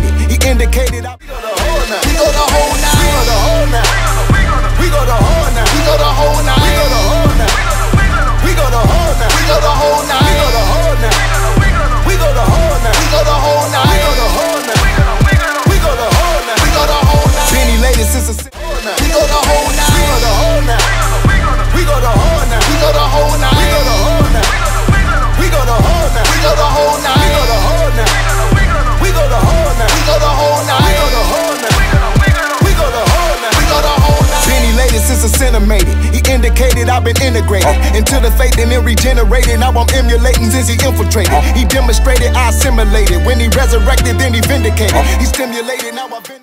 indicated. He indicated. I we go the whole night. We go the whole night. We go the whole night. We go the whole night. We go the whole night. We go the whole night. We go the whole night. We go the whole night. We go the whole night. We go the whole night. We go the whole night. We go the whole night. We go the whole night. We go the whole night. We go the whole night. We go the whole. night. decimated. He indicated I've been integrated uh, into the faith and then regenerated. Now I'm emulating since he infiltrated. Uh, he demonstrated, I assimilated. When he resurrected, then he vindicated. Uh, he stimulated, now I've been.